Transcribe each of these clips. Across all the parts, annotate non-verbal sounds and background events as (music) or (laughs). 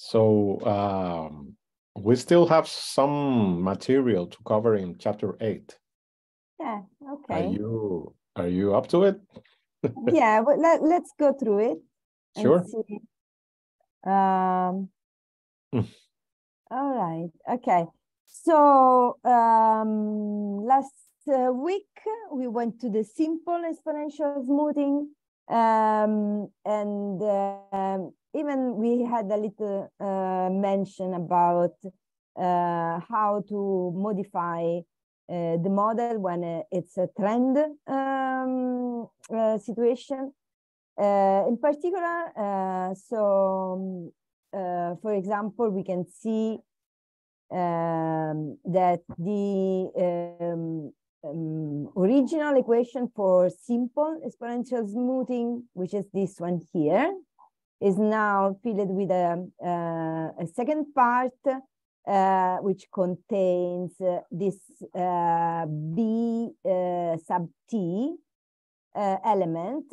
So um, we still have some material to cover in chapter eight. Yeah, okay. Are you are you up to it? (laughs) yeah, but let, let's go through it. Sure. see. Um, (laughs) all right. Okay. So um, last uh, week we went to the simple exponential smoothing, um, and um even we had a little uh, mention about uh, how to modify uh, the model when uh, it's a trend um, uh, situation. Uh, in particular, so uh, for example, we can see um, that the um, um, original equation for simple exponential smoothing, which is this one here, is now filled with a, uh, a second part, uh, which contains uh, this uh, B uh, sub T element,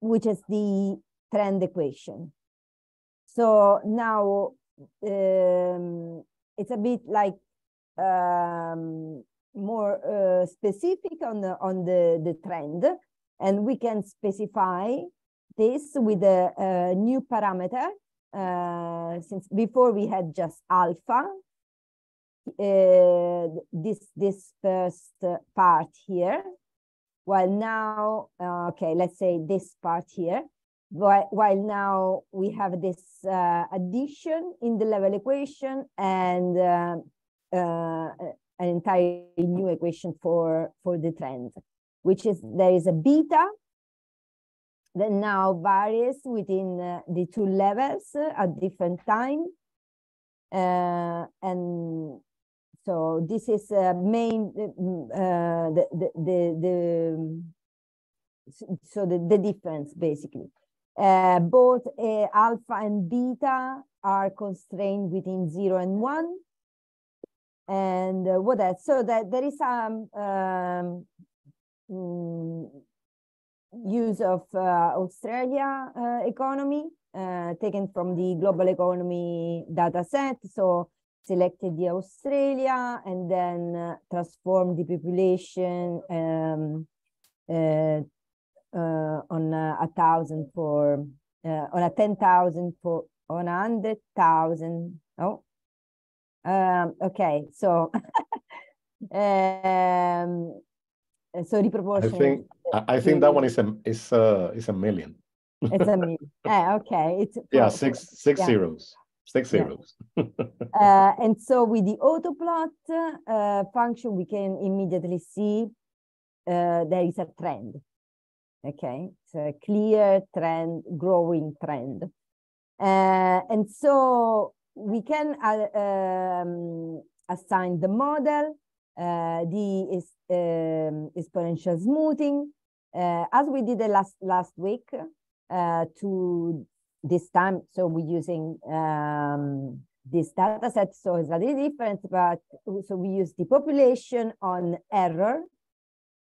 which is the trend equation. So now um, it's a bit like um, more uh, specific on the on the the trend, and we can specify this with a, a new parameter. Uh, since before we had just alpha, uh, this this first part here, while now uh, okay, let's say this part here while, while now we have this uh, addition in the level equation and uh, uh, an entire new equation for, for the trend, which is there is a beta that now varies within uh, the two levels at different time. Uh, and so this is uh, main, the, the, the, the, so the, the difference basically. Uh, both uh, alpha and beta are constrained within zero and one. And uh, what else? So that there is some um, um, use of uh, Australia uh, economy taken from the global economy data set. So selected the Australia and then transformed the population um, uh, on a thousand for uh, on a ten thousand for on a hundred thousand. Oh, um, okay. So, (laughs) um, so the proportion. I think I think that one is a is a is a million. it's a million. (laughs) eh, okay. It's yeah, six six yeah. zeros. Six zeros. Yeah. (laughs) uh, and so with the autoplot uh, function, we can immediately see uh, there is a trend. Okay, it's a clear trend, growing trend. Uh, and so we can uh, um, assign the model, the is, um, exponential smoothing, uh, as we did the last, last week uh, to this time. So we're using um, this data set, so it's a little different, but so we use the population on error,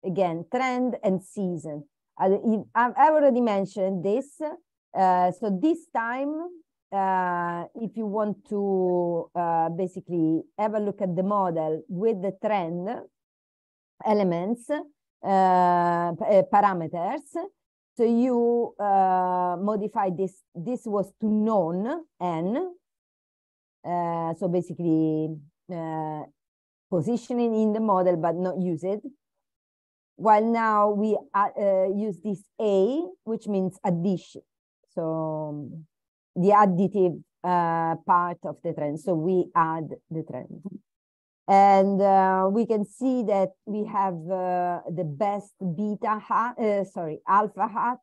again, trend and season. I've already mentioned this. Uh, so this time, uh, if you want to uh, basically have a look at the model with the trend elements, uh, uh, parameters, so you uh, modify this, this was to known n. so basically positioning in the model, but not use it while now we uh, uh, use this A, which means addition. So um, the additive uh, part of the trend. So we add the trend. And uh, we can see that we have uh, the best beta hat, uh, sorry, alpha hat,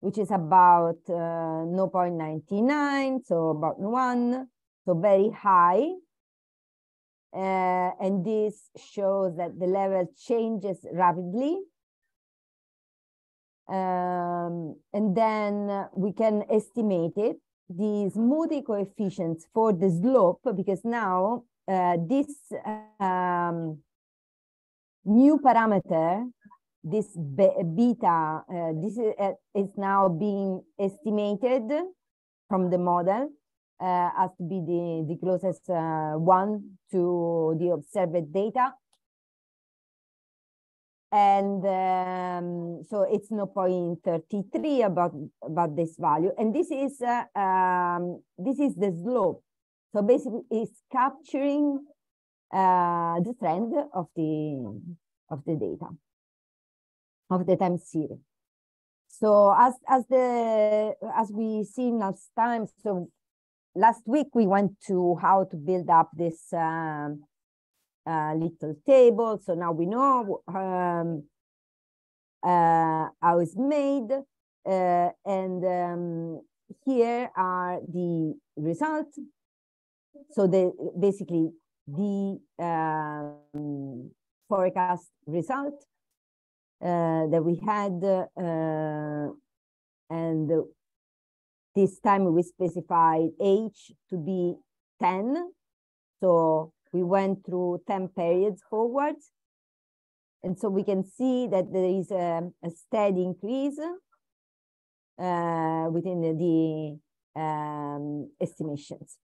which is about 0.99, so about one, so very high. Uh, and this shows that the level changes rapidly. Um, and then we can estimate it, the smoothing coefficients for the slope, because now uh, this um, new parameter, this beta, uh, this is, uh, is now being estimated from the model uh, has to be the, the closest uh, one to the observed data. And um, so it's 0.33 about, about this value. And this is, uh, um, this is the slope. So basically it's capturing uh, the trend of the, of the data, of the time series. So as as the as we seen last time, so last week we went to how to build up this um, uh, little table. So now we know um, uh, how it's made, uh, and um, here are the results. So the basically the um, forecast result uh, that we had, uh, and this time we specified h to be 10. So we went through 10 periods forwards. And so we can see that there is a, a steady increase uh, within the, the um, estimations.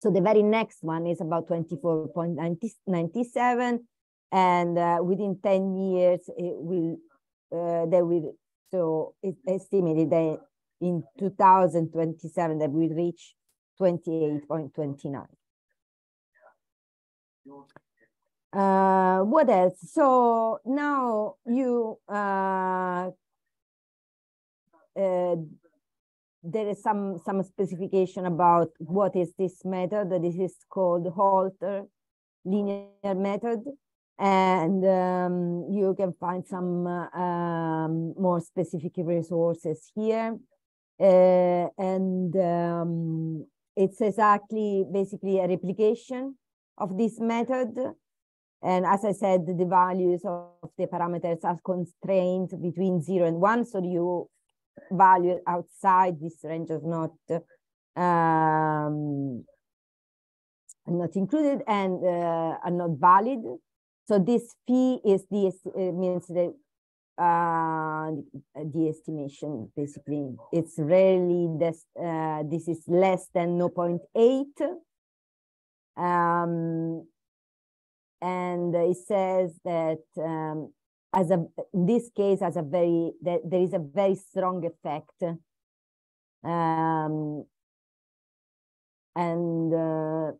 So the very next one is about 24.97 and uh, within 10 years it will uh, they will so it's estimated that in 2027 that we reach 28.29 uh, what else? So now you uh, uh, there is some some specification about what is this method. This is called Holt's linear method. And um, you can find some uh, um, more specific resources here. Uh, and um, it's exactly basically a replication of this method. And as I said, the values of the parameters are constrained between zero and one. So you value outside this range is not um, not included and uh, are not valid. So this phi is the uh, means the uh, the estimation basically. It's rarely this uh, this is less than 0.8. Um, and it says that um, as a in this case as a very that there is a very strong effect. Um, and uh,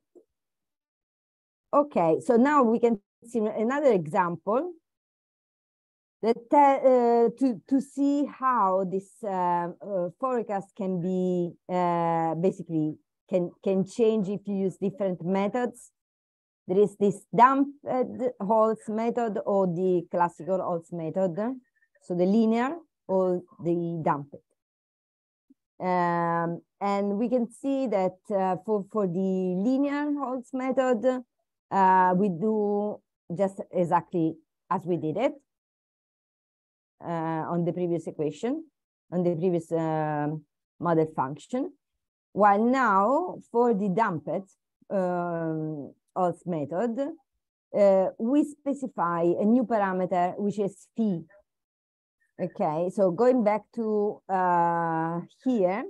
okay so now we can see another example. That uh, to to see how this uh, uh, forecast can be uh, basically can can change if you use different methods. There is this damped Holt's method or the classical Holt's method, so the linear or the damped. Um, and we can see that uh, for for the linear Holt's method, uh, we do just exactly as we did it uh, on the previous equation, on the previous uh, model function. While now for the damped um, method, uh, we specify a new parameter, which is phi. Okay, so going back to uh, here,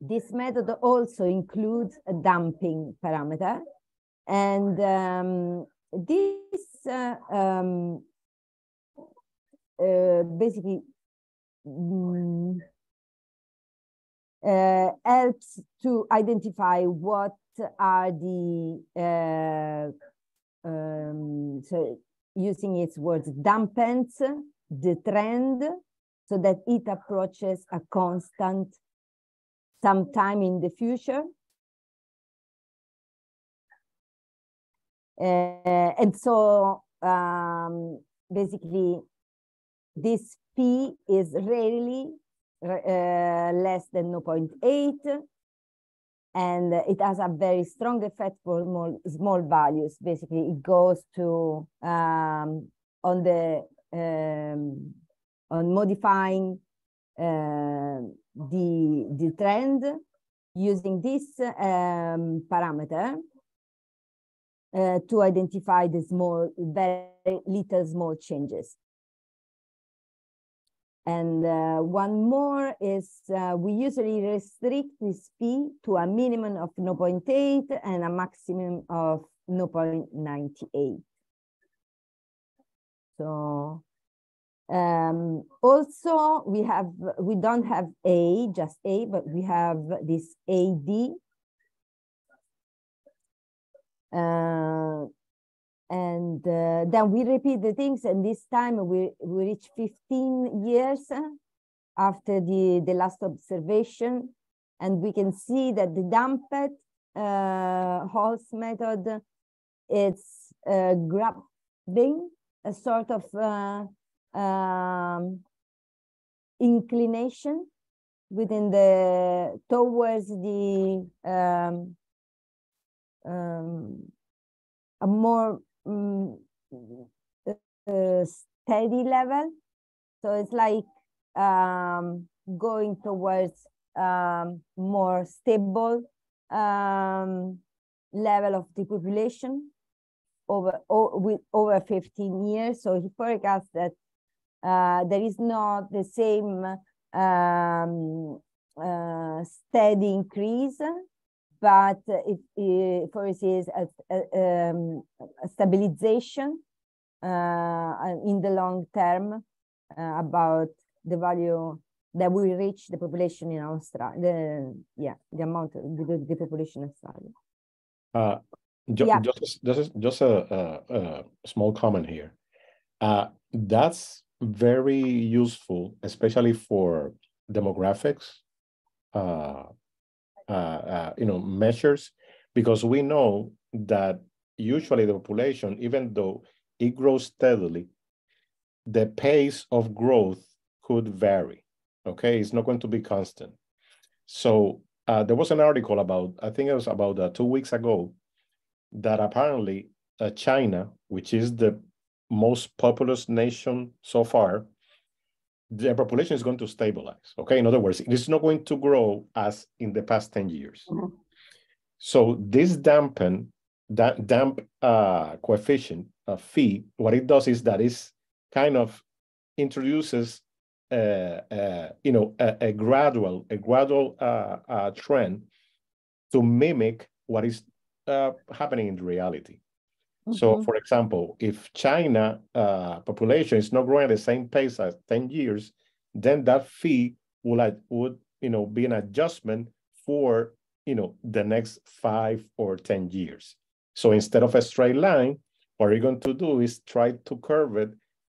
this method also includes a damping parameter and um, this uh, um, uh, basically mm, uh, helps to identify what are the uh, um, so using its words dampens the trend so that it approaches a constant sometime in the future. Uh, and so um, basically this phi is rarely uh, less than 0.8 and it has a very strong effect for small, small values. Basically, it goes to um, on the um, on modifying uh, the the trend using this um, parameter uh, to identify the small, very little small changes. And uh, one more is uh, we usually restrict this phi to a minimum of 0.8 and a maximum of 0.98. So um, also we have, we don't have A, just A, but we have this AD. Uh, and uh, then we repeat the things and this time we, we reach 15 years after the, the last observation. And we can see that the damped uh, method it's uh, grabbing a sort of uh, um, inclination within the towards the um, um, a more um, uh, steady level. So it's like um, going towards um, more stable um, level of the population over with over 15 years. So he forecasts that uh, there is not the same um, uh, steady increase, but it, it foresees a, a, um, a stabilization uh, in the long term uh, about the value that will reach the population in Australia. The, yeah, the amount of the, the population in Australia. Uh, ju yeah. Just, just, just a, a, a small comment here. Uh, that's very useful, especially for demographics, uh, you know, measures, because we know that usually the population, even though it grows steadily, the pace of growth could vary. Okay, it's not going to be constant. So uh, there was an article about, I think it was about uh, two weeks ago, that apparently uh, China, which is the most populous nation so far, the population is going to stabilize. Okay, in other words, it's not going to grow as in the past 10 years. Mm -hmm. So this dampen, that damp uh, coefficient uh, phi, what it does is that it kind of introduces uh, uh, you know a, a, gradual a gradual uh, uh, trend to mimic what is uh, happening in reality. Mm -hmm. So, mm-hmm. for example, if China uh, population is not growing at the same pace as 10 years, then that phi will would you know be an adjustment for you know the next five or 10 years. So instead of a straight line, what you're going to do is try to curve it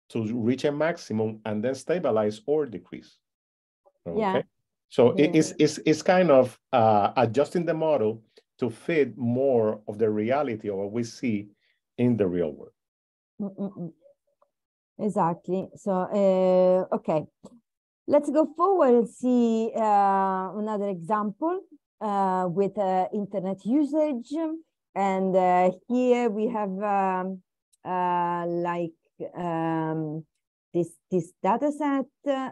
to reach a maximum and then stabilize or decrease. Okay. Yeah. So yeah. It's, it's, it's kind of uh, adjusting the model to fit more of the reality of what we see in the real world. Mm-mm. Exactly. So, uh, okay, let's go forward and see uh, another example uh, with internet usage. And here we have um, like um, this this data set.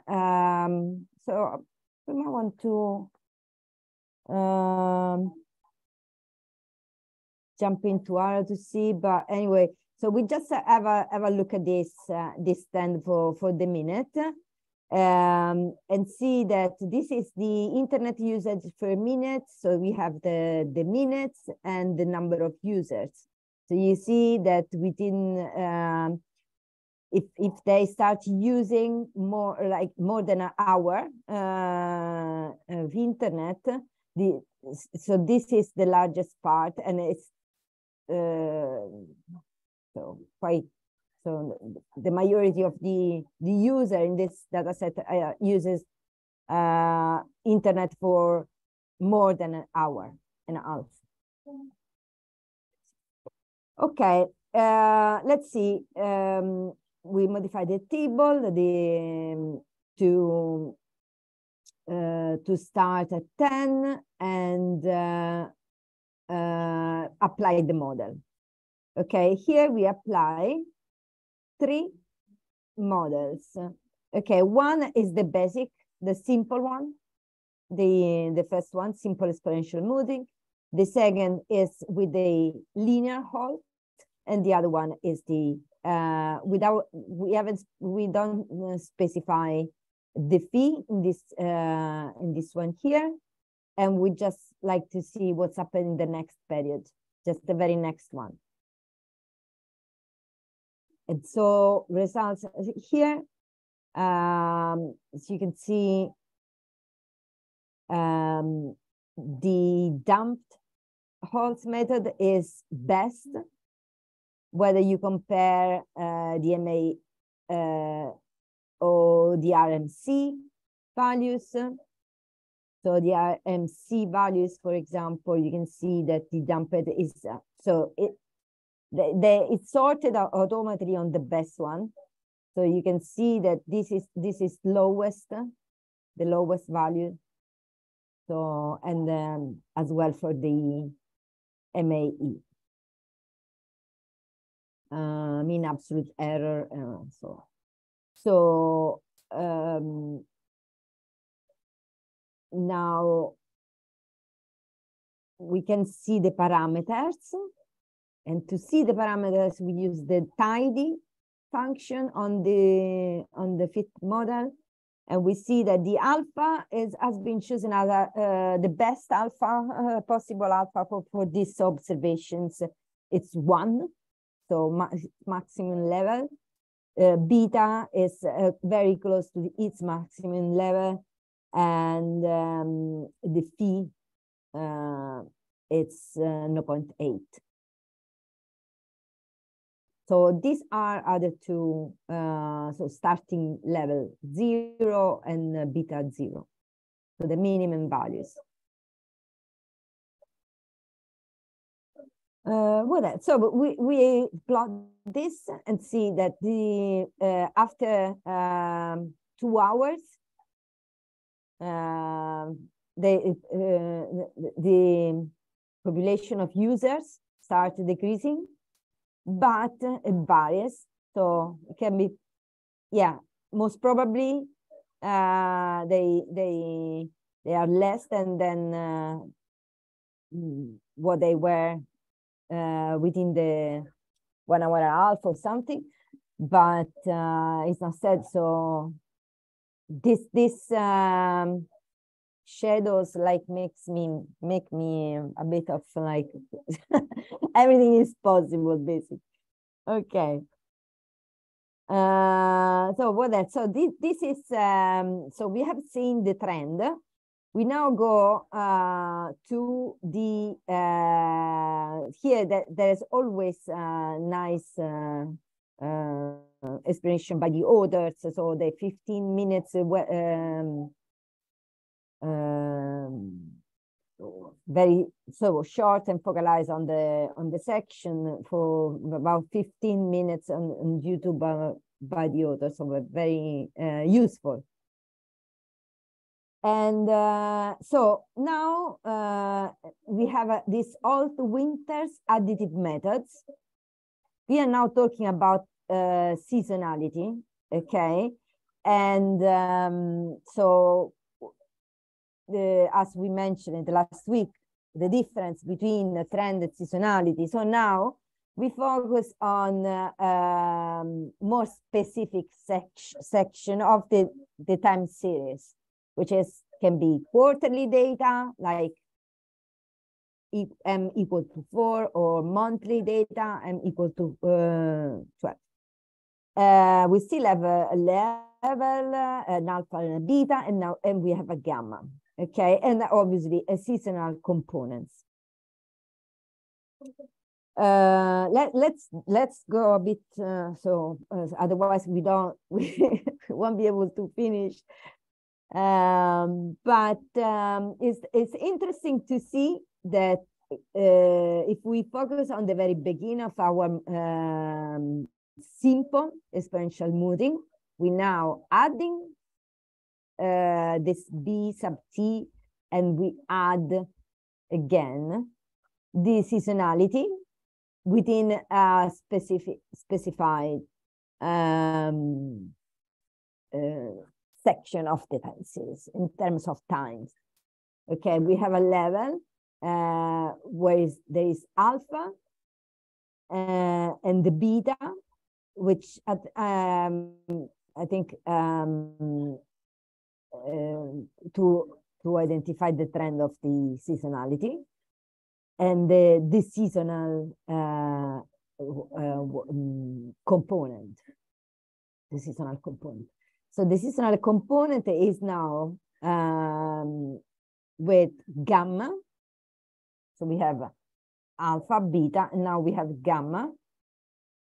Um, so we might want to um, jump into R to see, but anyway, so we just have a, have a look at this, uh, this stand for, for the minute um, and see that this is the internet usage per minute. So we have the, the minutes and the number of users. So you see that within, um, if, if they start using more like more than an hour uh, of internet, the, so this is the largest part and it's so quite so the majority of the the user in this data set uh, uses uh, internet for more than an hour and a half. Okay, uh, let's see. Um, we modify the table the um, to uh, to start at 10 and uh, apply the model. Okay, here we apply three models. Okay, one is the basic, the simple one. The, the first one, simple exponential smoothing. The second is with the linear Holt's, and the other one is the uh, without we haven't we don't specify the phi in this uh, in this one here, and we just like to see what's happening in the next period, just the very next one. And so results here, um, as you can see, um, the dumped Holt's method is best, whether you compare uh, the MA uh, or the RMSE values. So the RMSE values, for example, you can see that the dumped is, uh, so it, they, they, it's sorted automatically on the best one. So you can see that this is, this is lowest, the lowest value. So, and then as well for the MAE. Uh, mean absolute error, uh, so so um, now we can see the parameters. And to see the parameters, we use the tidy function on the on the fit model. And we see that the alpha is has been chosen as a, uh, the best alpha, uh, possible alpha for, for these observations. It's one, so ma maximum level uh, beta is uh, very close to its maximum level and um, the phi uh, it's uh, 0.8 so these are other two uh, so starting level zero and uh, beta zero. So the minimum values. Uh, well, so we, we plot this and see that the uh, after um, two hours, uh, the, uh, the population of users start decreasing, but it varies. So it can be, yeah, most probably uh, they they they are less than than uh, what they were uh, within the one hour and a half or something, but uh, it's not said. So this this um, shadows like makes me make me a bit of like (laughs) everything is possible basically. Okay. Uh, so what that so this this is um, so we have seen the trend we now go uh, to the uh, here that there's always a nice uh, uh, explanation by the authors so the 15 minutes uh, um, um, very so short and focalize on the on the section for about 15 minutes on, on youtube by, by the author so very uh, useful and uh, so now uh, we have uh, this Holt-Winters additive methods. We are now talking about uh, seasonality, okay? And um, so, the, as we mentioned last week, the difference between trend and seasonality. So now we focus on uh, um, more specific sec section of the, the time series which is can be quarterly data like m equal to 4 or monthly data m equal to uh, 12. Uh, we still have a, a level, uh, an alpha and a beta, and now and we have a gamma. Okay, and obviously a seasonal components. Uh, let, let's let's go a bit uh, so uh, otherwise we don't (laughs) we won't be able to finish um, but um, it's, it's interesting to see that uh, if we focus on the very beginning of our um, simple exponential smoothing, we now adding uh, this b sub t, and we add again the seasonality within a specific specified um, uh, section of the in terms of times. Okay, we have a level uh, where is, there is alpha uh, and the beta, which at, um, I think um, uh, to to identify the trend of the seasonality and the, the seasonal uh, um, component, the seasonal component. So the seasonal component is now um, with gamma. So we have alpha, beta, and now we have gamma.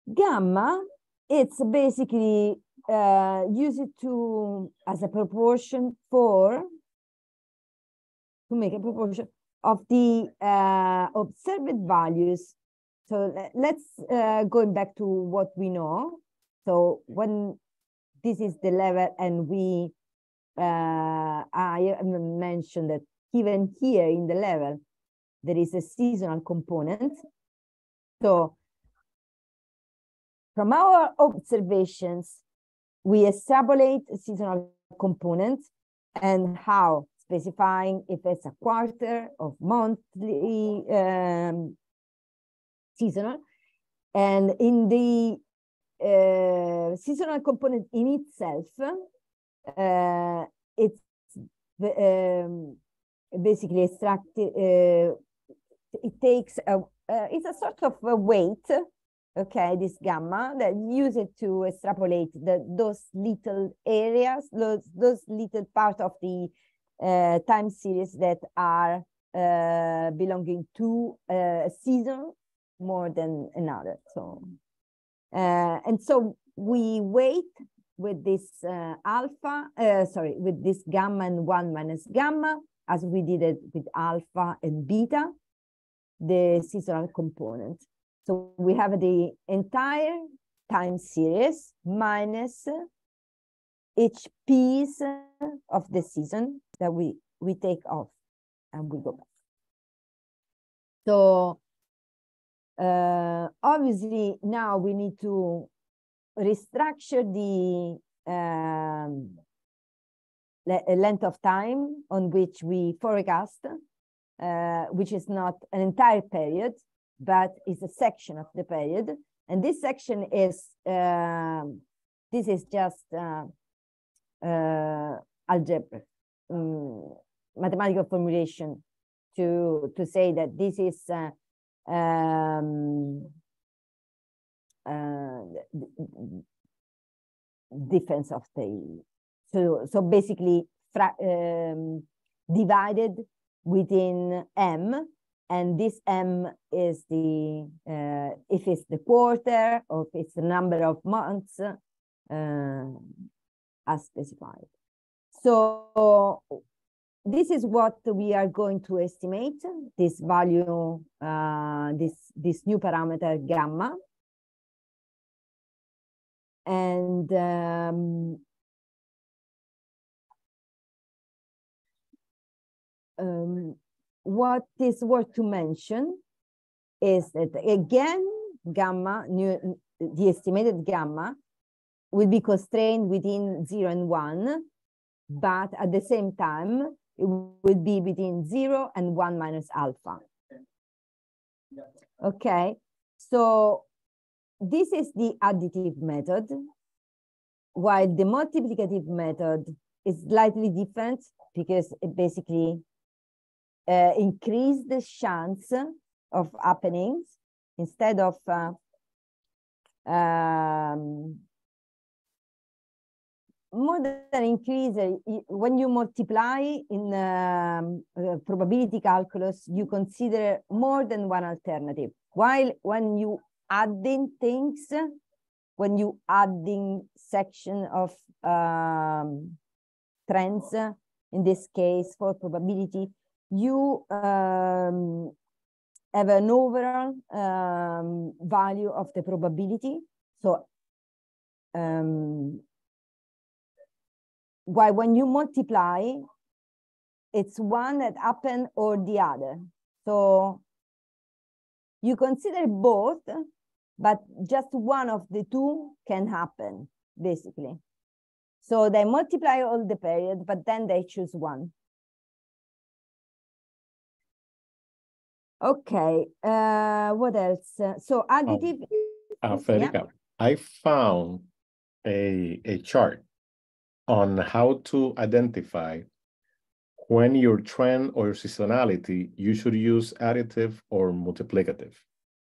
Gamma, it's basically uh, use it to as a proportion for to make a proportion of the uh, observed values. So let's uh, go back to what we know. So when this is the level and we, uh, I mentioned that even here in the level, there is a seasonal component. So from our observations, we extrapolate seasonal components and how specifying if it's a quarter of monthly um, seasonal. And in the uh, seasonal component in itself, uh, it's um, basically extracted, uh, it takes, a, uh, it's a sort of a weight, okay, this gamma, that use it to extrapolate the, those little areas, those, those little part of the uh, time series that are uh, belonging to a season more than another. So, uh, and so we wait with this uh, alpha, uh, sorry, with this gamma and one minus gamma, as we did it with alpha and beta, the seasonal component. So we have the entire time series minus each piece of the season that we we take off and we go back. So uh, obviously now we need to restructure the um, length of time on which we forecast, uh, which is not an entire period, but it's a section of the period. And this section is, uh, this is just uh, uh, algebra, um, mathematical formulation to, to say that this is uh, um, uh, of the, so, so basically um, divided within M and this M is the, uh, if it's the quarter or if it's the number of months, uh, as specified. So this is what we are going to estimate, this value, uh, this, this new parameter gamma. And um, um, what is worth to mention is that again, gamma, new, the estimated gamma will be constrained within zero and one, but at the same time, it would be between zero and one minus alpha. Okay, so this is the additive method, while the multiplicative method is slightly different because it basically uh, increase the chance of happenings instead of uh, um, more than increase, uh, when you multiply in um, uh, probability calculus, you consider more than one alternative. While when you adding things, when you adding section of um, trends, in this case for probability, you um, have an overall um, value of the probability. So um, why when you multiply, it's one that happened or the other. So you consider both, but just one of the two can happen, basically. So they multiply all the period, but then they choose one. Okay, uh, what else? So additive. Oh, uh, Federica, yeah. I found a, a chart on how to identify when your trend or your seasonality, you should use additive or multiplicative.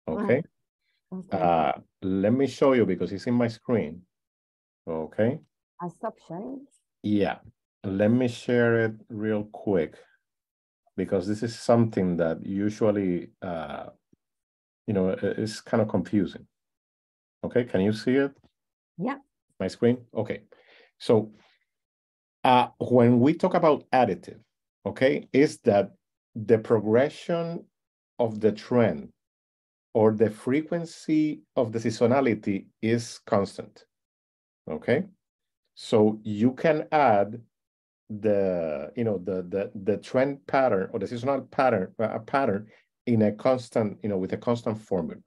Okay. okay. Uh, let me show you because it's in my screen. Okay. I stop sharing. Yeah. Let me share it real quick because this is something that usually, uh, you know, is kind of confusing. Okay. Can you see it? Yeah. My screen? Okay. So uh, when we talk about additive, okay, is that the progression of the trend or the frequency of the seasonality is constant, okay? So you can add the, you know, the, the, the trend pattern or the seasonal pattern, a pattern in a constant, you know, with a constant formula.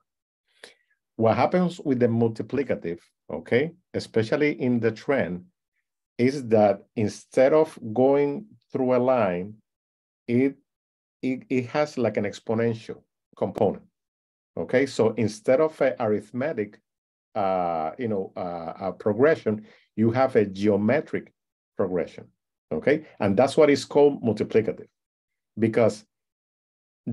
What happens with the multiplicative, okay, especially in the trend, is that instead of going through a line, it, it, it has like an exponential component. Okay, so instead of an arithmetic, uh, you know, uh, a progression, you have a geometric progression. Okay, and that's what is called multiplicative, because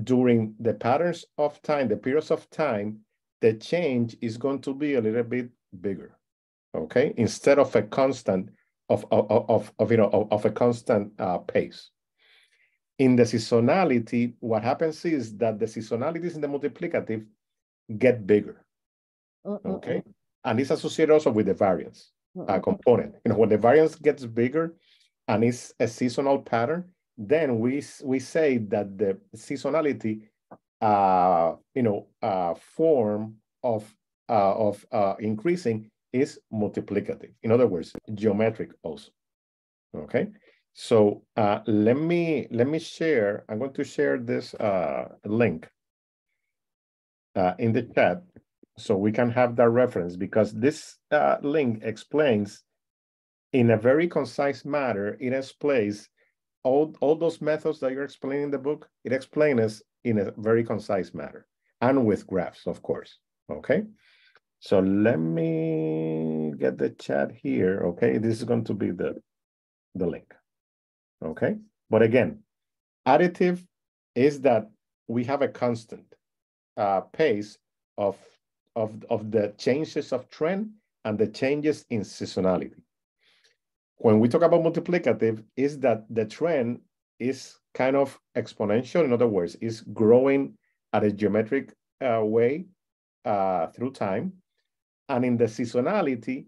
during the patterns of time, the periods of time, the change is going to be a little bit bigger. Okay, instead of a constant of, of, of, of you know, of, of a constant uh, pace. In the seasonality, what happens is that the seasonalities in the multiplicative get bigger. Okay. And it's associated also with the variance uh, component. You know, when the variance gets bigger and it's a seasonal pattern, then we we say that the seasonality, uh, you know, uh, form of uh, of uh, increasing is multiplicative. In other words, geometric also. Okay. So uh, let me let me share. I'm going to share this uh, link uh, in the chat so we can have that reference because this uh, link explains in a very concise manner. It explains all all those methods that you're explaining in the book. It explains in a very concise manner and with graphs, of course. Okay. So let me get the chat here. Okay, this is going to be the, the link. Okay, but again, additive is that we have a constant uh, pace of, of, of the changes of trend and the changes in seasonality. When we talk about multiplicative, is that the trend is kind of exponential. In other words, is growing at a geometric uh, way uh, through time. And in the seasonality,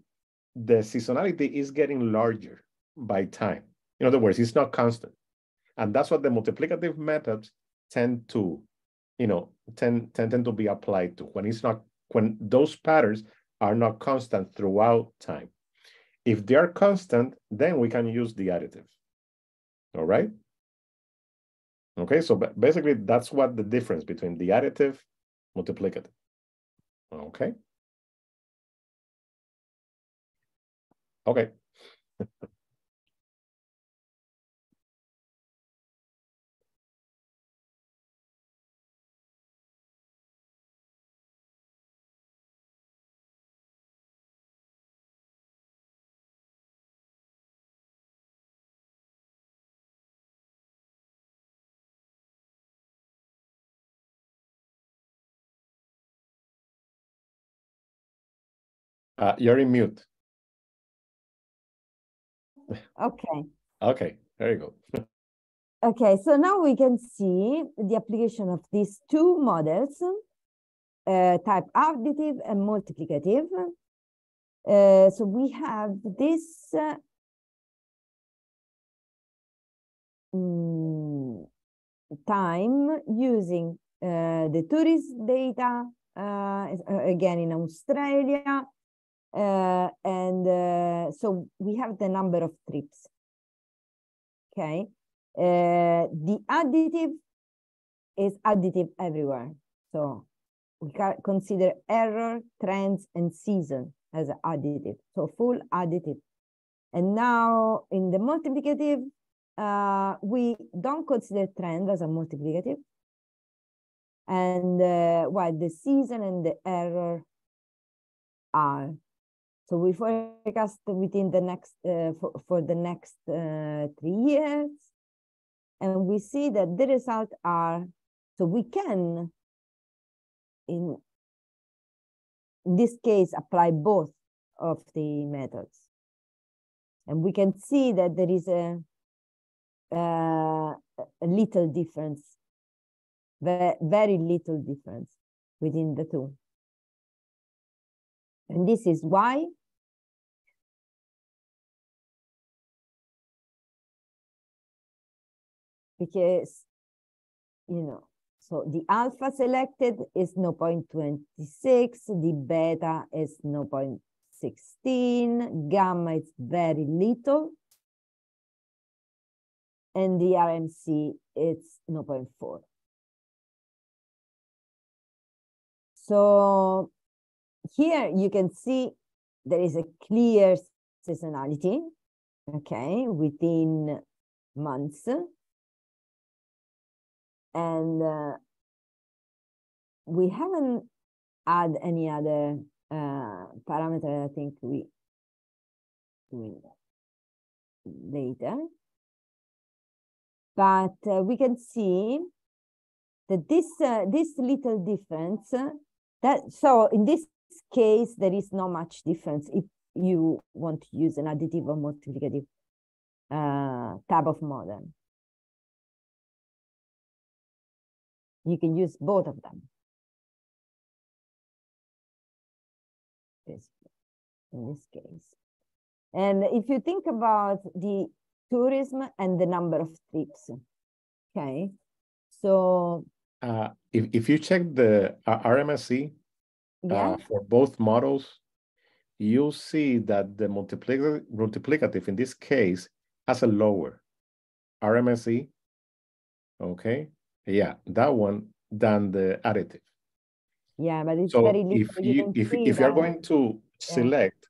the seasonality is getting larger by time. In other words, it's not constant. And that's what the multiplicative methods tend to, you know, tend, tend, tend to be applied to when it's not, when those patterns are not constant throughout time. If they are constant, then we can use the additive. All right. Okay, so basically that's what the difference between the additive multiplicative. Okay. Okay. (laughs) Uh, you're in mute. Okay. Okay, there you go. (laughs) okay, so now we can see the application of these two models, uh, type additive and multiplicative. Uh, so we have this uh, time using uh, the tourist data, uh, again in Australia, uh, and uh, so we have the number of trips. Okay. Uh, the additive is additive everywhere. So we can consider error, trends, and season as additive. So full additive. And now in the multiplicative, uh, we don't consider trend as a multiplicative. And uh, while the season and the error are So we forecast within the next, uh, for, for the next uh, three years. And we see that the results are, so we can, in, this case, apply both of the methods. And we can see that there is a, uh, a little difference, very little difference within the two. And this is why because, you know, so the alpha selected is 0.26, the beta is 0.16, gamma is very little, and the RMSE is 0.4. So here you can see there is a clear seasonality, okay, within months and uh, we haven't add any other uh, parameter. I think we will later, but uh, we can see that this uh, this little difference uh, that so in this case there is not much difference if you want to use an additive or multiplicative uh, type of model. You can use both of them. in this case. And if you think about the tourism and the number of trips, okay, so. Uh, if, if you check the uh, RMSE uh, for both models, you'll see that the multiplicative, multiplicative in this case has a lower RMSE, okay, yeah, that one than the additive. Yeah, but it's so very if you, if if you're going to select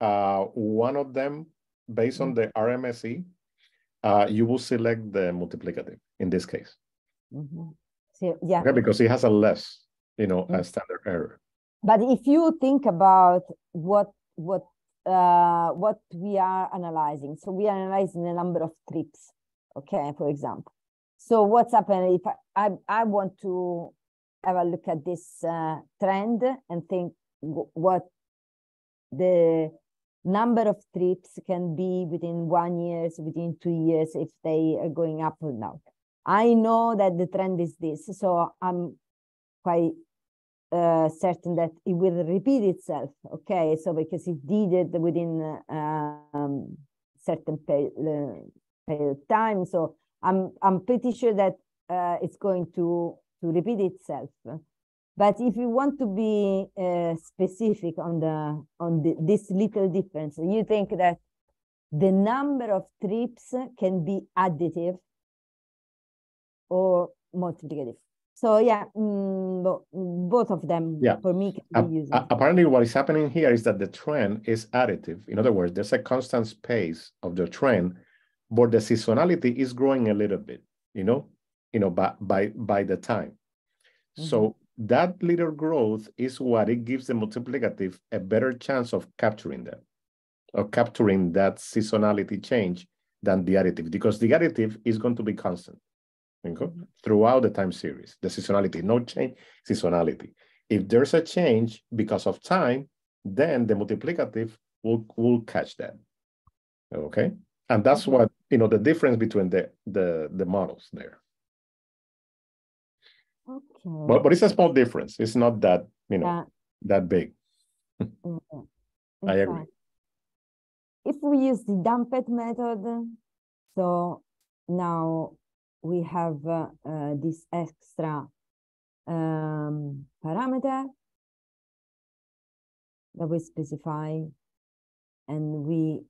yeah. uh, one of them based on mm-hmm. the RMSE, uh, you will select the multiplicative in this case. Mm -hmm. so, yeah. Okay, because it has a less, you know, mm -hmm. a standard error. But if you think about what what uh, what we are analyzing, so we are analyzing the number of trips, okay, for example. So what's happening if I, I, I want to have a look at this uh, trend and think what the number of trips can be within one years, within two years, if they are going up or down. I know that the trend is this, so I'm quite uh, certain that it will repeat itself. Okay, so because it did it within uh, um, certain uh, period of time, so I'm I'm pretty sure that uh, it's going to to repeat itself. But if you want to be uh, specific on the on the, this little difference, you think that the number of trips can be additive or multiplicative. So yeah, mm, both of them yeah. for me can be uh, Apparently what is happening here is that the trend is additive. In other words, there's a constant pace of the trend but the seasonality is growing a little bit, you know, you know, by by by the time. Mm-hmm. So that little growth is what it gives the multiplicative a better chance of capturing that, or capturing that seasonality change than the additive, because the additive is going to be constant okay? mm-hmm. throughout the time series. The seasonality, no change, seasonality. If there's a change because of time, then the multiplicative will, will catch that. Okay and that's what you know the difference between the the the models there. Okay. But but it's a small difference. It's not that you know yeah. that big. I agree. If we use the damped method so now we have uh, uh, this extra um, parameter that we specify and we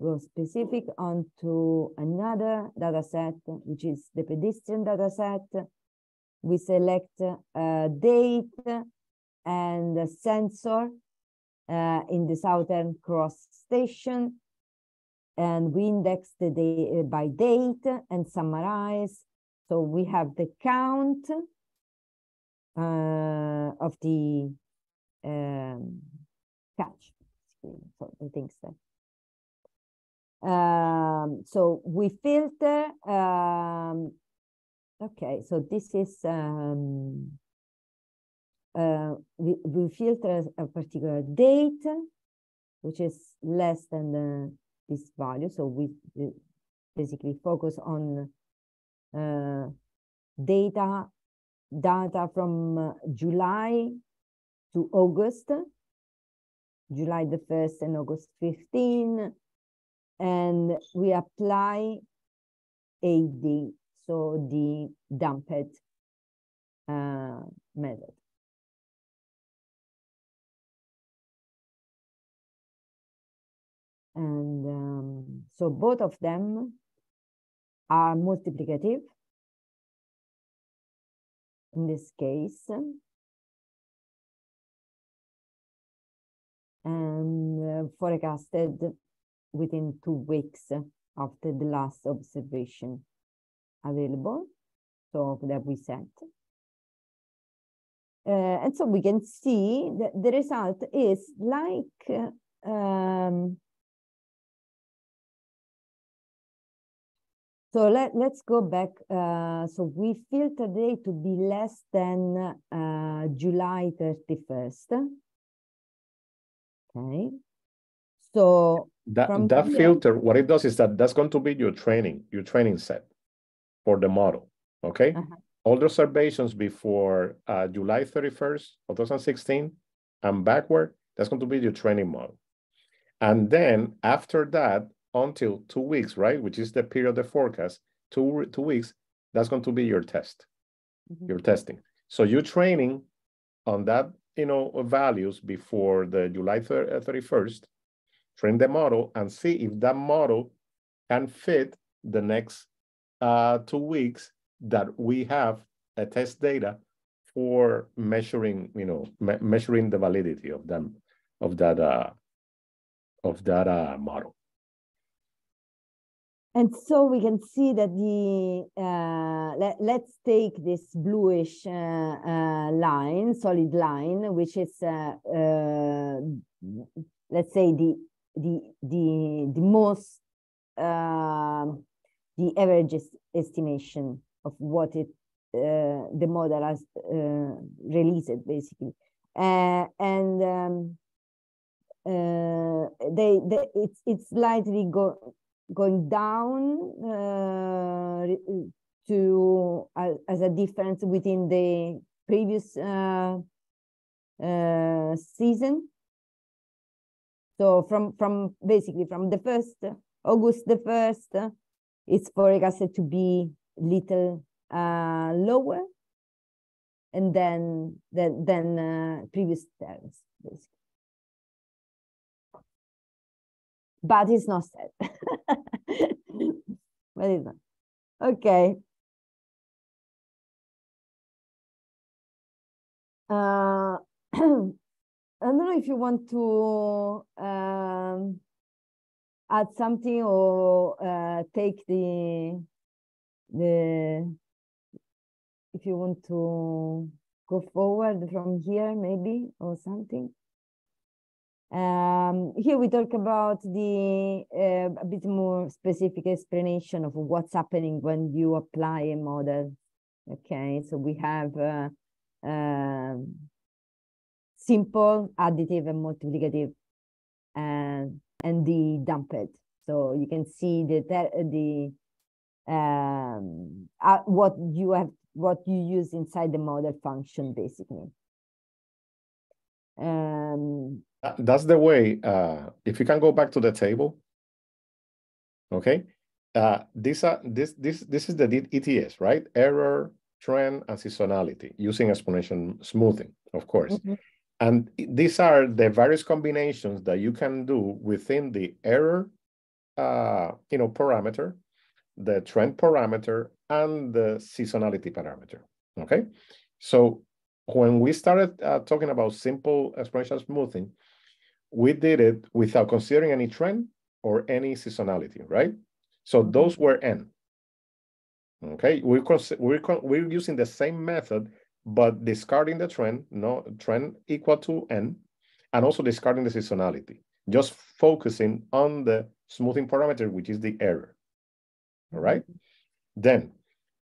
go specific onto another data set, which is the pedestrian data set. We select a date and sensor uh, in the Southern Cross station. And we index the day by date and summarize. So we have the count uh, of the um, catch so the things that. Um, so we filter, um, okay, so this is, um, uh, we, we filter a particular date, which is less than the, this value. So we basically focus on uh, data data from uh, July to August, July the 1st and August 15, and we apply AD, so the damped uh, method. And um, so both of them are multiplicative in this case. And uh, forecasted within two weeks after the last observation available. So that we set. Uh, and so we can see that the result is like um, So let, let's go back. Uh, so we filter date to be less than uh, July 31st. Okay. So that, that filter, what it does is that that's going to be your training, your training set for the model. Okay. Uh -huh. All the observations before uh, July 31st, 2016 and backward, that's going to be your training model. And then after that, until two weeks, right? Which is the period of the forecast, two, two weeks, that's going to be your test, mm-hmm. your testing. So you're training on that, you know, values before the July 31st, uh, train the model and see if that model can fit the next uh, two weeks that we have a test data for measuring, you know, me measuring the validity of them, of that, uh, of that uh, model. And so we can see that the, uh, let, let's take this bluish uh, uh, line, solid line, which is, uh, uh, let's say the, the, the, the most, um, the average estimation of what it, uh, the model has released basically. and um, they, they, it's, it's slightly go, going down uh, to uh, as a difference within the previous uh, uh, season. So from from basically from the first August the first, it's forecasted to be little uh, lower, and then then then uh, previous terms basically. but it's not said. (laughs) but it's not. Okay. Uh, (clears throat) I don't know if you want to um, add something or uh, take the the if you want to go forward from here maybe or something. Um, here we talk about the uh, a bit more specific explanation of what's happening when you apply a model. Okay, so we have uh, uh, simple, additive, and multiplicative, and and the damped. So you can see the the um, uh, what you have what you use inside the model function basically. Um, that's the way, uh, if you can go back to the table, okay? Uh, this, uh, this, this, this is the ETS, right? Error, trend, and seasonality using exponential smoothing, of course. Mm -hmm. And these are the various combinations that you can do within the error, uh, you know, parameter, the trend parameter, and the seasonality parameter, okay? So when we started uh, talking about simple exponential smoothing, we did it without considering any trend or any seasonality, right? So those were n. Okay, we're, we're, we're using the same method, but discarding the trend, no trend equal to n, and also discarding the seasonality. just focusing on the smoothing parameter, which is the error. All right. Then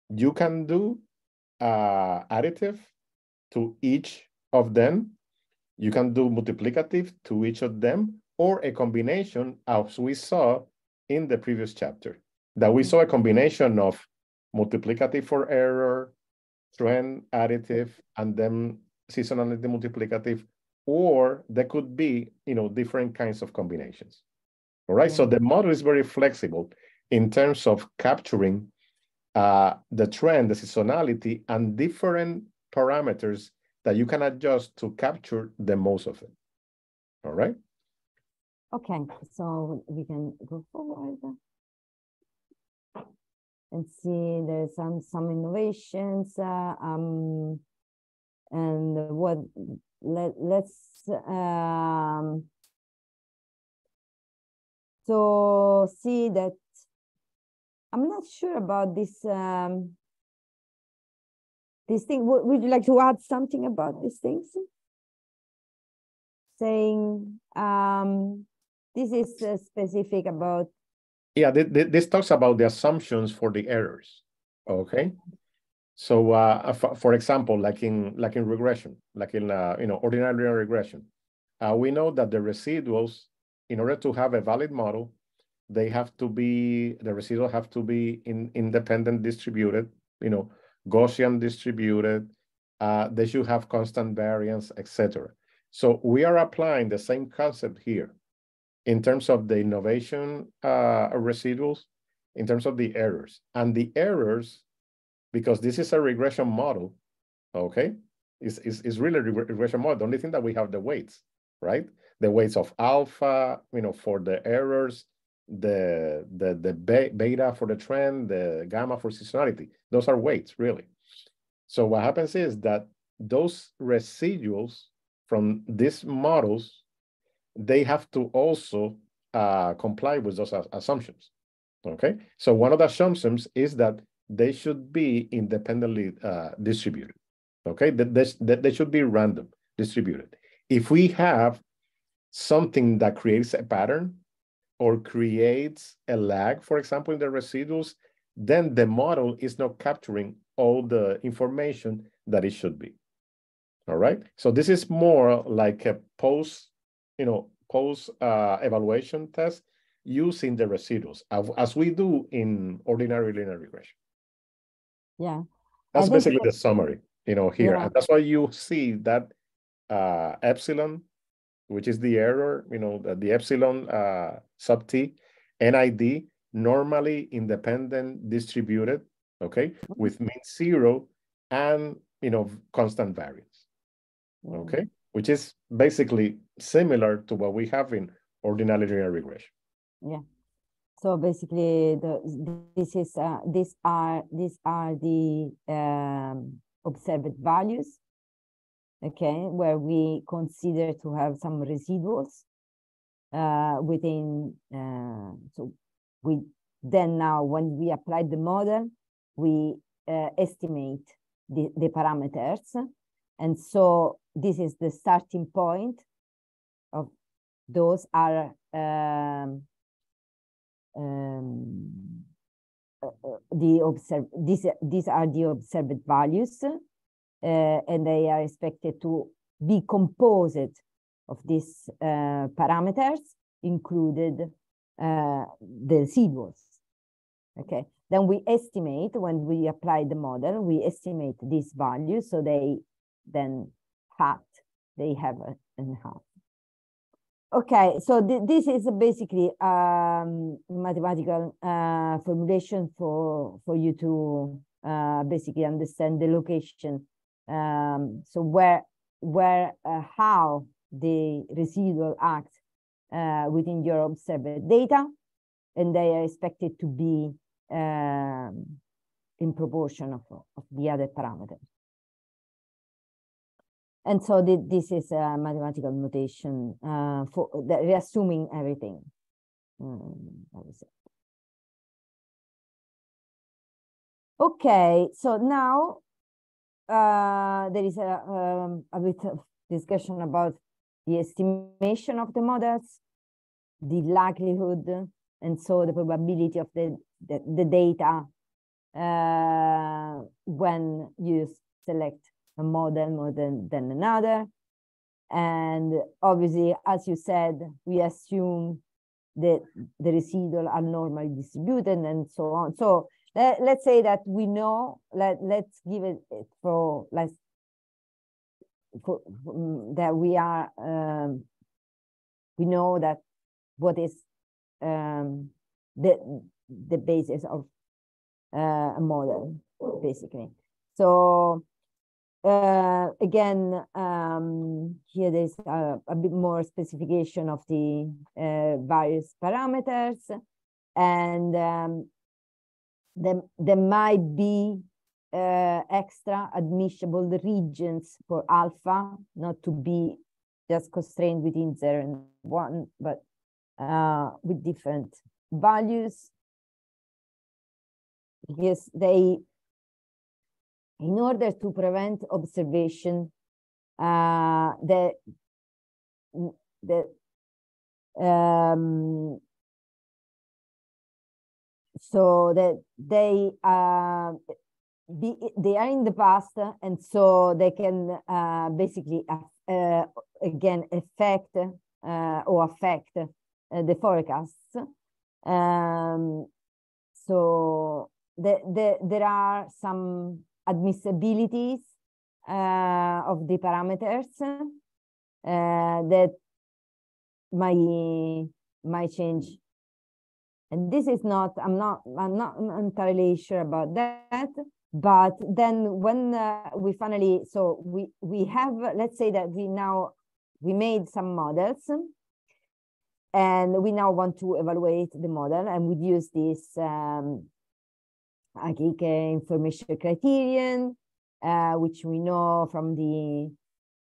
you can do uh, additive to each of them. You can do multiplicative to each of them or a combination as we saw in the previous chapter that we saw a combination of multiplicative for error, trend additive, and then seasonality multiplicative, or there could be, you know, different kinds of combinations. All right, so the model is very flexible in terms of capturing uh, the trend, the seasonality, and different parameters that you can adjust to capture the most of it. All right? Okay, so we can go forward and see there's some some innovations uh, um, and what let let's um, so see that I'm not sure about this um, this thing. Would, would you like to add something about these things? Saying um, this is uh, specific about yeah, this talks about the assumptions for the errors. Okay. So, uh, for, example, like in like in regression, like in uh, you know ordinary regression, uh, we know that the residuals, in order to have a valid model, they have to be the residuals have to be in independent distributed, you know, Gaussian distributed. Uh, they should have constant variance, etc. So we are applying the same concept here in terms of the innovation uh, residuals, in terms of the errors. And the errors, because this is a regression model, okay, is is, is really a regression model. The only thing that we have the weights, right? The weights of alpha, you know, for the errors, the the the beta for the trend, the gamma for seasonality. Those are weights, really. So what happens is that those residuals from these models they have to also uh, comply with those assumptions. Okay, so one of the assumptions is that they should be independently uh, distributed. Okay, that they, that they should be random distributed. If we have something that creates a pattern or creates a lag, for example, in the residuals, then the model is not capturing all the information that it should be. All right. So this is more like a post you know, post uh, evaluation test using the residuals as we do in ordinary linear regression. Yeah. That's basically the summary, you know, here. Yeah. And that's why you see that uh, epsilon, which is the error, you know, the, the epsilon uh, sub t, NID, normally independent distributed, okay, with mean zero and, you know, constant variance, okay? which is basically similar to what we have in ordinary linear regression. Yeah. So basically, the this is uh, these are these are the um, observed values. Okay, where we consider to have some residuals uh, within. Uh, so we then now when we apply the model, we uh, estimate the, the parameters, and so this is the starting point those are um, um, uh, uh, the observe these these are the observed values uh, and they are expected to be composed of these uh, parameters included uh, the residuals okay then we estimate when we apply the model we estimate these values so they then hat they have a, in half. Okay, so th this is basically um, mathematical uh, formulation for for you to uh, basically understand the location. Um, so where where uh, how the residual act uh, within your observed data, and they are expected to be um, in proportion of, of the other parameters. And so the, this is a mathematical notation uh, for the, reassuming everything. Um, okay, so now uh, there is a, um, a bit of discussion about the estimation of the models. the likelihood and so the probability of the, the, the data uh, when you select a model more than, than another. And obviously, as you said, we assume that the residual are normally distributed and so on. So let, let's say that we know, let, let's give it for, let's, for, that we are, um, we know that what is um, the, the basis of uh, a model, basically. So uh, again, um, here there's a, a, bit more specification of the uh, various parameters and um, there, there might be uh, extra admissible regions for alpha, not to be just constrained within zero and one, but uh, with different values. Because they in order to prevent observation uh, the the um, so that they uh, be, they are in the past and so they can uh, basically uh, again affect uh, or affect uh, the forecasts. Um, so the, the, there are some admissibilities uh, of the parameters uh, that might might change. And this is not i'm not i'm not entirely sure about that but then when uh, we finally so we we have let's say that we now we made some models and we now want to evaluate the model and we use this um, Akaike information criterion, uh, which we know from the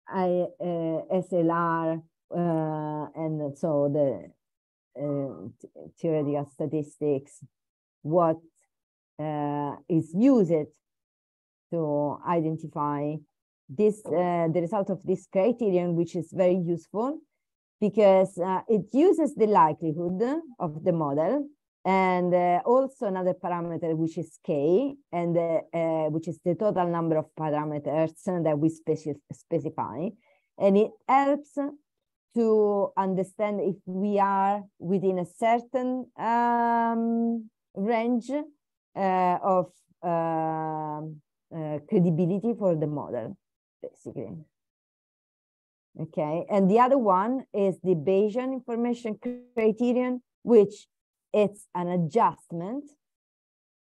I, uh, SLR uh, and so the uh, theoretical statistics, what uh, is used to identify this the result of this criterion, which is very useful because it uses the likelihood of the model and uh, also another parameter which is k and uh, which is the total number of parameters that we speci specify. And it helps to understand if we are within a certain um, range uh, of um, uh, credibility for the model basically. Okay and the other one is the bayesian information criterion which it's an adjustment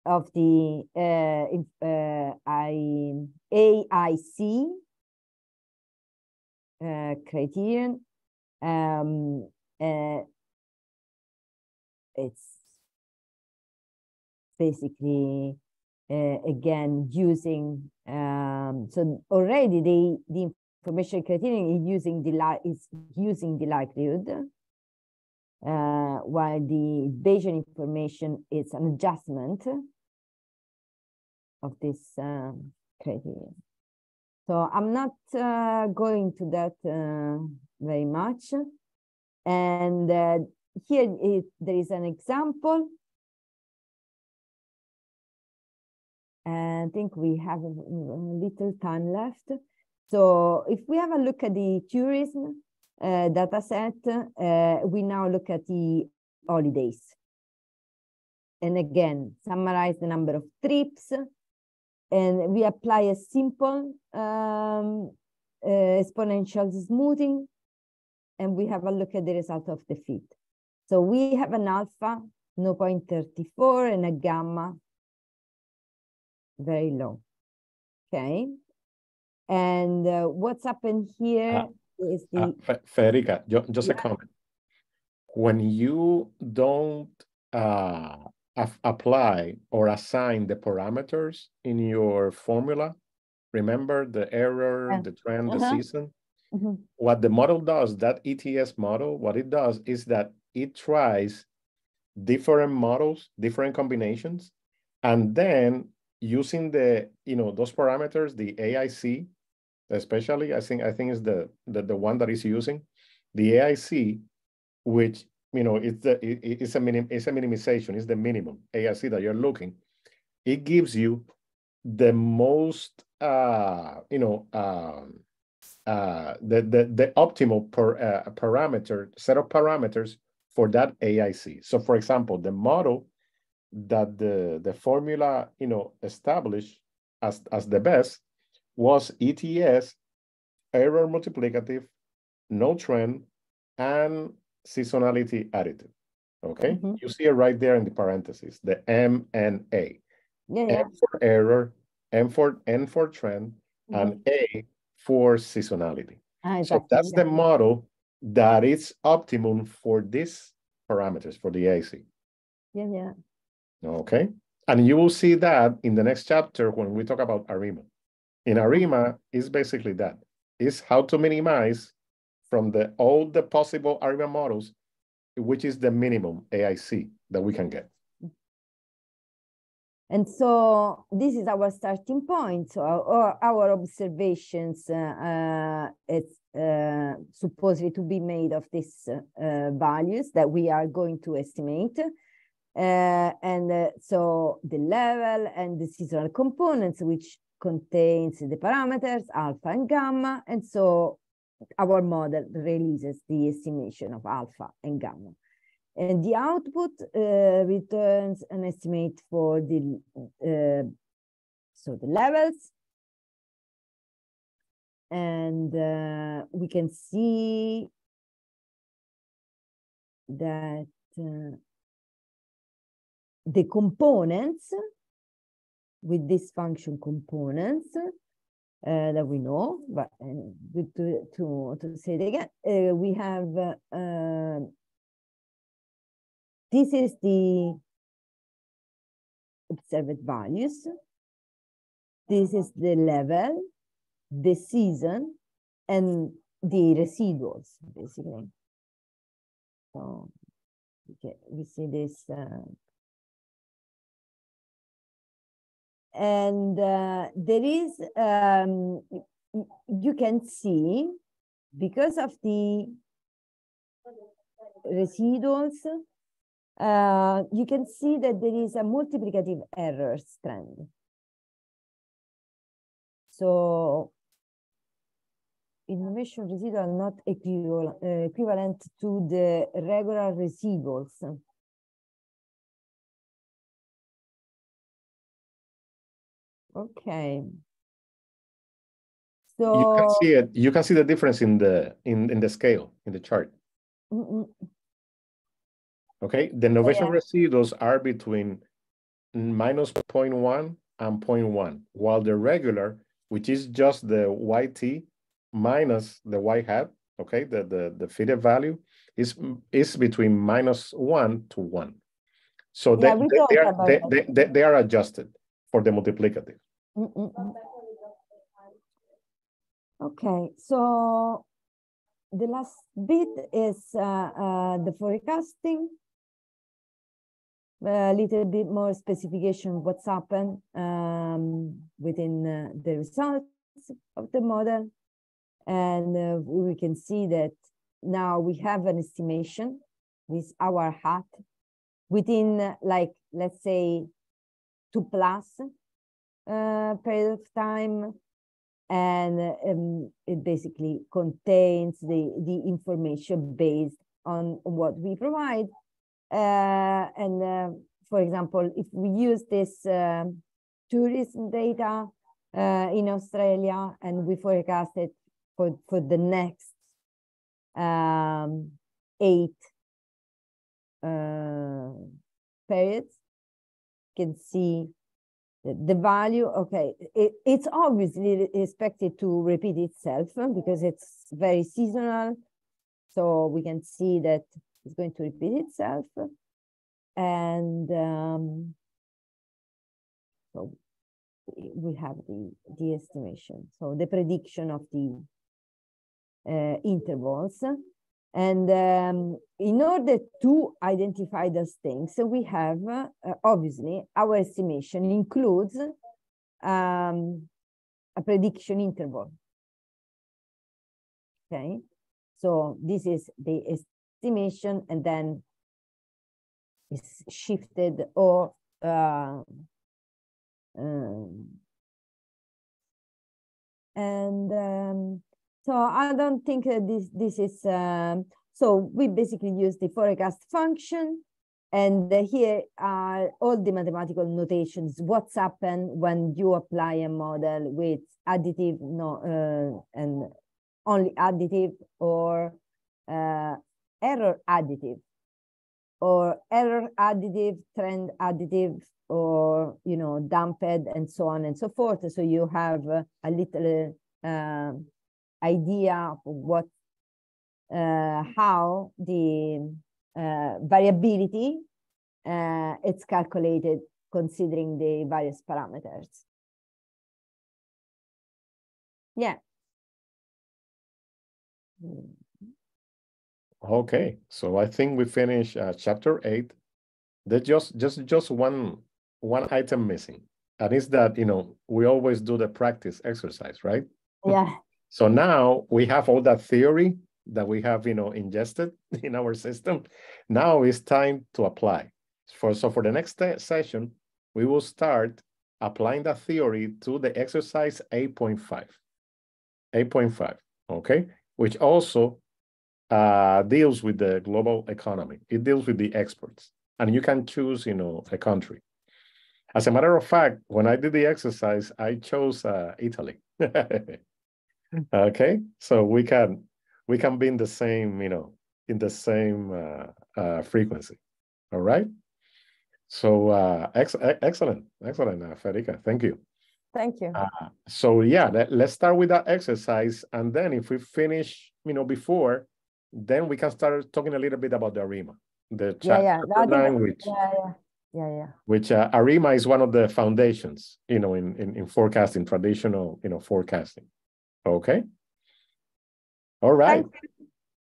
of the uh, uh, I, AIC uh, criterion. Um, uh, it's basically uh, again using um, so already the the information criterion is using the is using the likelihood uh, while the Bayesian information is an adjustment of this um, criteria. So I'm not uh, going to that uh, very much. And uh, here it, there is an example. And I think we have a little time left. So if we have a look at the tourism, uh, data set, uh, we now look at the holidays. And again, summarize the number of trips, and we apply a simple um, uh, exponential smoothing, and we have a look at the result of the fit. So we have an alpha, 0.34, and a gamma, very low. Okay. And uh, what's happened here uh, is the uh, Federica, just yeah. a comment. When you don't uh, apply or assign the parameters in your formula, remember the error, yeah. the trend, uh -huh. the uh-huh. season. Mm -hmm. What the model does, that ETS model, what it does is that it tries different models, different combinations, and then using the you know those parameters, the AIC, especially I think I think is the, the the one that is using the AIC, which you know, it's the it, it's a minim it's a minimization, it's the minimum AIC that you're looking. It gives you the most uh, you know, um, uh, the, the, the optimal per, uh, parameter, set of parameters for that AIC. So for example, the model that the, the formula, you know, established as, as the best was ETS, error multiplicative, no trend, and seasonality additive. Okay, mm -hmm. you see it right there in the parentheses, the M and A. Yeah, yeah. M for error, M for N for trend, mm -hmm. and. A for seasonality. Ah, exactly. So that's the model that is optimum for these parameters for the AC. Yeah, yeah. Okay. And you will see that in the next chapter when we talk about ARIMA. In ARIMA, is basically that. Is how to minimize from the all the possible ARIMA models, which is the minimum AIC that we can get. And so this is our starting point. So our, our observations, uh, uh, it's uh, supposedly to be made of these uh, values that we are going to estimate. Uh, and uh, so the level and the seasonal components, which contains the parameters alpha and gamma. And so our model releases the estimation of alpha and gamma. And the output uh, returns an estimate for the, uh, so the levels. And uh, we can see that uh, the components with these function components uh, that we know, but uh, good to, to, to say it again, uh, we have uh, this is the observed values. This is the level, the season, and the residuals, basically. So we see this. And uh, there is, um, you can see, because of the residuals, uh, you can see that there is a multiplicative error trend. So innovation residual are not equivalent, uh, equivalent to the regular residuals. Okay. So you can see it. You can see the difference in the in in the scale in the chart. Mm -mm. Okay, the innovation yeah. residuals are between minus 0.1 and 0.1, while the regular, which is just the YT minus the Y hat, okay, the, the, the fitted value, is, is between minus 1 to 1. So yeah, they, they, they, are, they, they, they, they, are adjusted for the multiplicative. Okay, so the last bit is uh, uh, the forecasting. A little bit more specification what's happened um, within uh, the results of the model. And uh, we can see that now we have an estimation with our hat within uh, like, let's say two plus uh, period of time. And um, it basically contains the, the information based on what we provide uh, and uh, for example, if we use this uh, tourism data in Australia and we forecast it for, for the next um, eight periods, you can see the value okay it, it's obviously expected to repeat itself because it's very seasonal so we can see that it's going to repeat itself. And um, so we have the, the estimation. So the prediction of the uh, intervals. And um, in order to identify those things, we have, uh, obviously, our estimation includes um, a prediction interval. Okay, so this is the estimation and then it's shifted or uh, um, and um, so I don't think this this is um, so we basically use the forecast function and here are all the mathematical notations what's happened when you apply a model with additive no uh, and only additive or uh, error additive or error additive trend additive or you know damped and so on and so forth. So you have a little uh, idea of what uh, how the uh, variability uh, it's calculated considering the various parameters yeah okay so i think we finished uh, chapter eight there's just just just one one item missing, and it's that you know we always do the practice exercise, right? Yeah. (laughs) So now we have all that theory that we have you know ingested (laughs) in our system. Now it's time to apply. For so for the next session, we will start applying that theory to the exercise 8.5. 8.5, okay, which also uh, deals with the global economy. It deals with the exports, and you can choose, you know, a country. As a matter of fact, when I did the exercise, I chose uh, Italy. (laughs) okay, so we can we can be in the same, you know, in the same uh, uh, frequency. All right. So uh, ex excellent, excellent, uh, Federica. Thank you. Thank you. Uh, so yeah, let, let's start with that exercise, and then if we finish, you know, before, then we can start talking a little bit about the ARIMA, the yeah, yeah. language. Yeah, yeah yeah yeah which uh, arima is one of the foundations you know in, in in forecasting traditional you know forecasting okay. All right.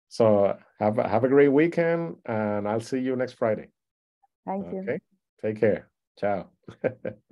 So have a, have a great weekend and i'll see you next friday. Thank okay? you take care. Ciao (laughs)